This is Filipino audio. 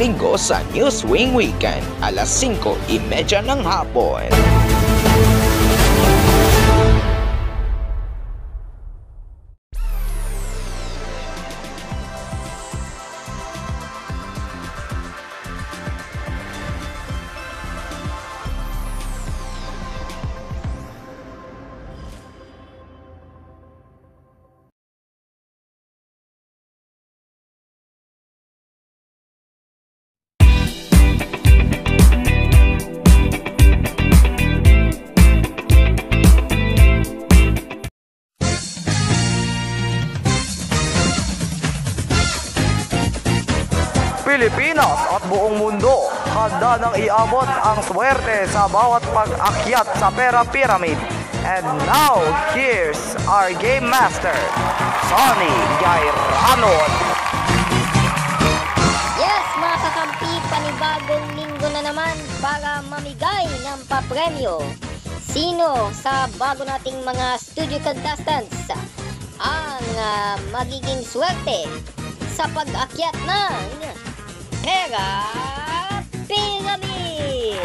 Linggo sa Newswing Weekend, alas 5.30 ng hapon. Pilipinas at buong mundo handa nang iabot ang swerte sa bawat pag-akyat sa Pera Pyramid. And now, here's our game master, Sonny Gairanon. Yes, mga kakampi, panibagong linggo na naman para mamigay ng papremyo. Sino sa bago nating mga studio contestants ang ah, magiging swerte sa pag-akyat ng 가 삐가비